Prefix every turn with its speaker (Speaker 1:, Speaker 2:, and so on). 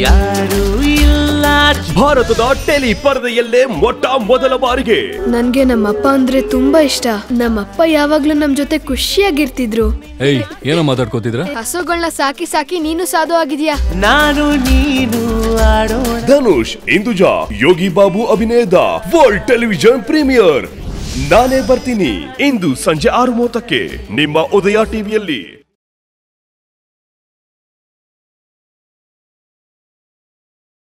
Speaker 1: ಯಾರು ಇಲ್ಲ. ಭಾರತದ ಟೆಲಿ ಪರದೆಯಲ್ಲೇ ಮೊಟ್ಟ ಮೊದಲ ಬಾರಿಗೆ.
Speaker 2: ನನ್ಗೆ ನಮ್ಮಪ್ಪ ಅಂದ್ರೆ ತುಂಬಾ ಇಷ್ಟ. ನಮ್ಮಪ್ಪ ಯಾವಾಗ್ಲೂ ನಮ್ ಜೊತೆ ಖುಷಿಯಾಗಿರ್ತಿದ್ರು.
Speaker 3: ಏಯ್ ಏನೋ ಮಾತಾಡ್ಕೋತಿದ್ರ?
Speaker 2: ಹಸುಗಳನ್ನ ಸಾಕಿ ಸಾಕಿ ನೀನು ಸಾಧು ಆಗಿದ್ಯಾ?
Speaker 1: ನಾನು ನೀನು ಆಡೋಣ.
Speaker 4: ಧನುಷ್ ಇಂದುಜಾ ಯೋಗಿ ಬಾಬು ಅಭಿನಯದ ವರ್ಲ್ಡ್ ಟೆಲಿವಿಷನ್ ಪ್ರೀಮಿಯರ್. ನಾನೇ ಬರ್ತೀನಿ ಇಂದು ಸಂಜೆ ಆರು ಮೂವತ್ತಕ್ಕೆ ನಿಮ್ಮ ಉದಯ ಟಿವಿಯಲ್ಲಿ.